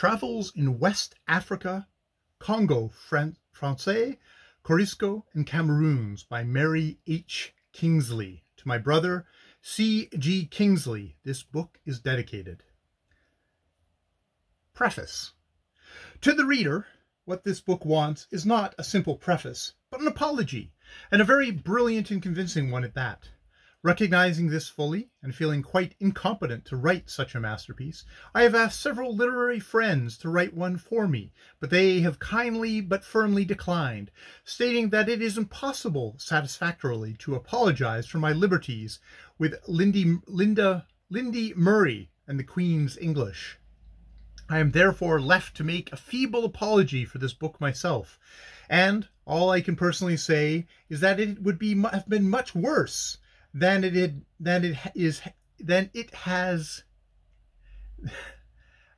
Travels in West Africa, Congo, Fran Francais, Corisco, and Cameroons by Mary H. Kingsley. To my brother, C. G. Kingsley, this book is dedicated. Preface To the reader, what this book wants is not a simple preface, but an apology, and a very brilliant and convincing one at that. Recognizing this fully, and feeling quite incompetent to write such a masterpiece, I have asked several literary friends to write one for me, but they have kindly but firmly declined, stating that it is impossible satisfactorily to apologize for my liberties with Lindy, Linda, Lindy Murray and the Queen's English. I am therefore left to make a feeble apology for this book myself, and all I can personally say is that it would be have been much worse than it, it than it is than it has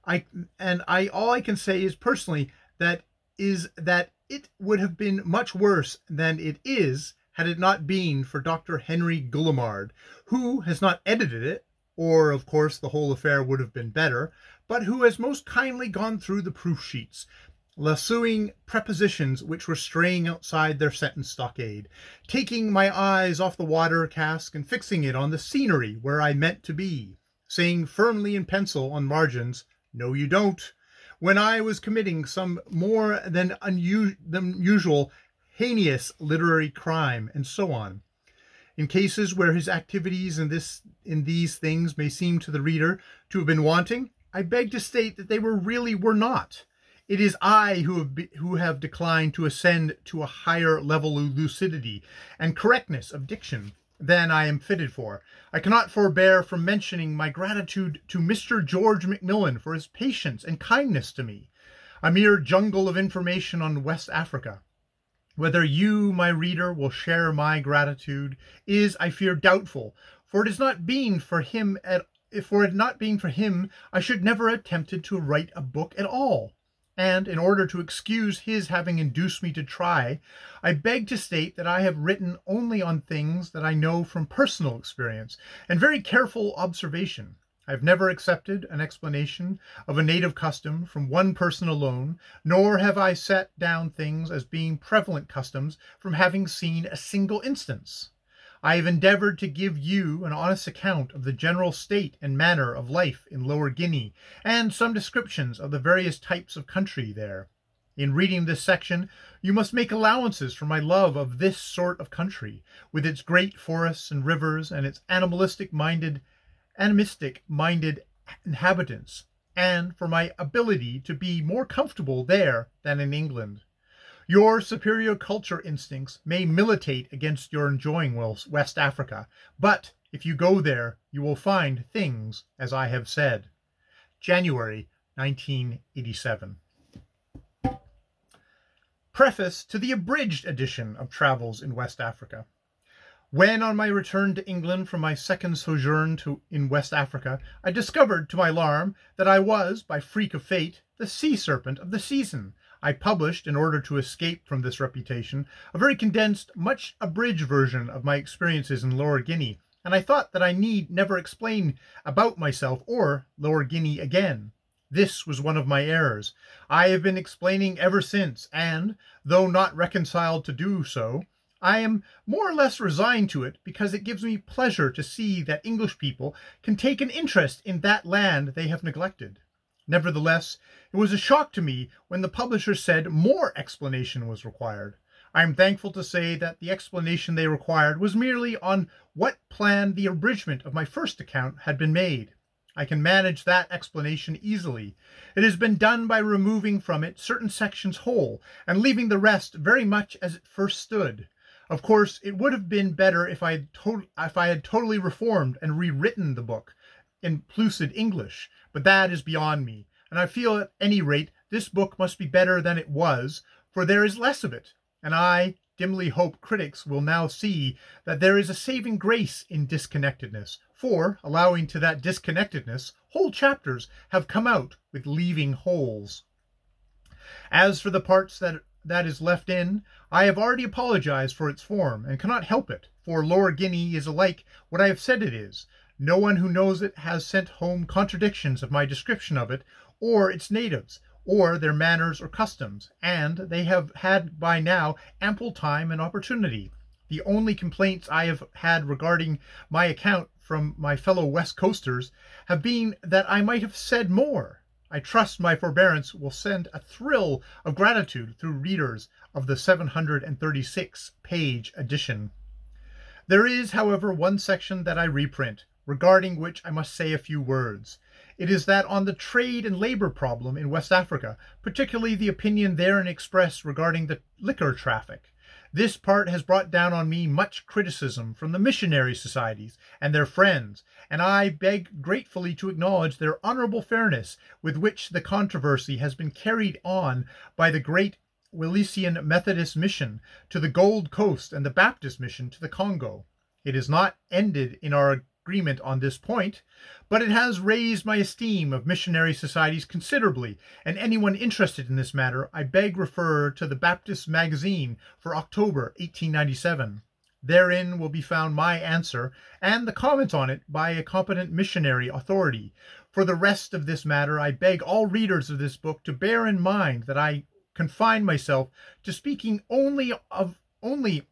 I and I all I can say is personally that is that it would have been much worse than it is had it not been for Dr. Henry Guillemard, who has not edited it, or of course the whole affair would have been better, but who has most kindly gone through the proof sheets, lassoing prepositions which were straying outside their sentence stockade, taking my eyes off the water cask and fixing it on the scenery where I meant to be, saying firmly in pencil on margins, No, you don't, when I was committing some more than, unusual, than usual heinous literary crime, and so on. In cases where his activities in this in these things may seem to the reader to have been wanting, I beg to state that they were really were not it is I who have, be, who have declined to ascend to a higher level of lucidity and correctness of diction than I am fitted for. I cannot forbear from mentioning my gratitude to Mr. George Macmillan for his patience and kindness to me. A mere jungle of information on West Africa. Whether you, my reader, will share my gratitude is, I fear, doubtful, for it has not been for him at if for it not being for him, I should never have attempted to write a book at all and in order to excuse his having induced me to try, I beg to state that I have written only on things that I know from personal experience and very careful observation. I have never accepted an explanation of a native custom from one person alone, nor have I set down things as being prevalent customs from having seen a single instance. I have endeavored to give you an honest account of the general state and manner of life in Lower Guinea, and some descriptions of the various types of country there. In reading this section, you must make allowances for my love of this sort of country, with its great forests and rivers, and its animalistic minded, animistic minded inhabitants, and for my ability to be more comfortable there than in England. Your superior culture instincts may militate against your enjoying West Africa, but if you go there, you will find things as I have said. January 1987. Preface to the abridged edition of Travels in West Africa. When on my return to England from my second sojourn to, in West Africa, I discovered, to my alarm, that I was, by freak of fate, the sea serpent of the season, I published, in order to escape from this reputation, a very condensed, much abridged version of my experiences in Lower Guinea, and I thought that I need never explain about myself or Lower Guinea again. This was one of my errors. I have been explaining ever since, and, though not reconciled to do so, I am more or less resigned to it because it gives me pleasure to see that English people can take an interest in that land they have neglected. Nevertheless, it was a shock to me when the publisher said more explanation was required. I am thankful to say that the explanation they required was merely on what plan the abridgment of my first account had been made. I can manage that explanation easily. It has been done by removing from it certain sections whole and leaving the rest very much as it first stood. Of course, it would have been better if I if I had totally reformed and rewritten the book in Plucid English, but that is beyond me, and I feel at any rate this book must be better than it was, for there is less of it, and I dimly hope critics will now see that there is a saving grace in disconnectedness, for, allowing to that disconnectedness, whole chapters have come out with leaving holes. As for the parts that that is left in, I have already apologized for its form, and cannot help it, for Lower Guinea is alike what I have said it is, No one who knows it has sent home contradictions of my description of it, or its natives, or their manners or customs, and they have had by now ample time and opportunity. The only complaints I have had regarding my account from my fellow West Coasters have been that I might have said more. I trust my forbearance will send a thrill of gratitude through readers of the 736 page edition. There is, however, one section that I reprint, regarding which I must say a few words. It is that on the trade and labor problem in West Africa, particularly the opinion therein expressed regarding the liquor traffic. This part has brought down on me much criticism from the missionary societies and their friends, and I beg gratefully to acknowledge their honorable fairness with which the controversy has been carried on by the great Wesleyan Methodist Mission to the Gold Coast and the Baptist Mission to the Congo. It is not ended in our agreement on this point, but it has raised my esteem of missionary societies considerably, and anyone interested in this matter, I beg refer to the Baptist Magazine for October 1897. Therein will be found my answer and the comment on it by a competent missionary authority. For the rest of this matter, I beg all readers of this book to bear in mind that I confine myself to speaking only of only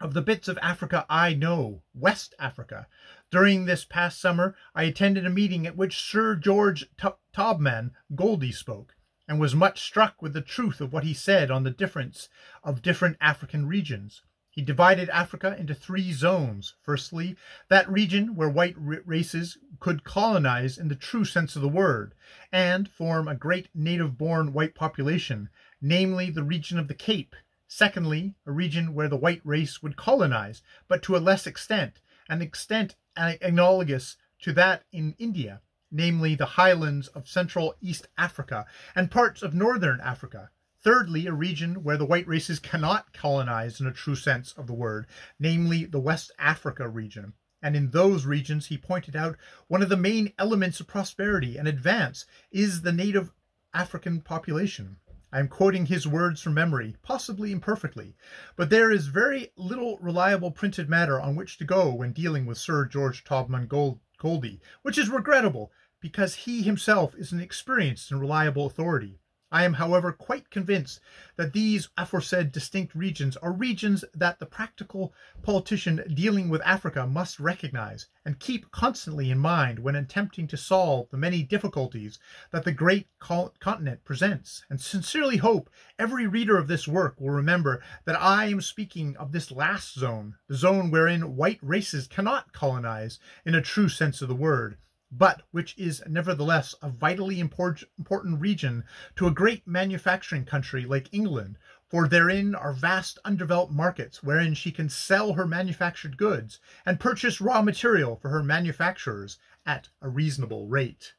of the bits of Africa I know, West Africa. During this past summer, I attended a meeting at which Sir George Taubman Goldie spoke, and was much struck with the truth of what he said on the difference of different African regions. He divided Africa into three zones. Firstly, that region where white races could colonize in the true sense of the word, and form a great native-born white population, namely the region of the Cape, Secondly, a region where the white race would colonize, but to a less extent, an extent analogous to that in India, namely the highlands of Central East Africa and parts of Northern Africa. Thirdly, a region where the white races cannot colonize in a true sense of the word, namely the West Africa region. And in those regions, he pointed out, one of the main elements of prosperity and advance is the native African population. I am quoting his words from memory, possibly imperfectly, but there is very little reliable printed matter on which to go when dealing with Sir George Taubman Goldie, which is regrettable because he himself is an experienced and reliable authority. I am, however, quite convinced that these aforesaid distinct regions are regions that the practical politician dealing with Africa must recognize and keep constantly in mind when attempting to solve the many difficulties that the great continent presents, and sincerely hope every reader of this work will remember that I am speaking of this last zone, the zone wherein white races cannot colonize in a true sense of the word, but which is nevertheless a vitally important region to a great manufacturing country like England, for therein are vast undeveloped markets wherein she can sell her manufactured goods and purchase raw material for her manufacturers at a reasonable rate.